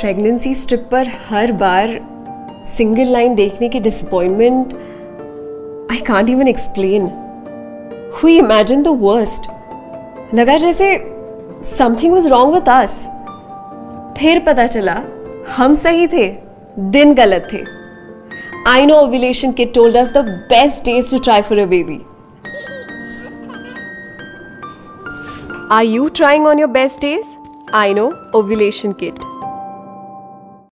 Pregnancy strip पर हर बार single line देखने की disappointment I can't even explain हुई इमेजिन द वर्स्ट लगा जैसे something was wrong with us फिर पता चला हम सही थे दिन गलत थे. I know ovulation kit told us the best days to try for a baby Are you trying on your best days? I know, Ovulation Kit.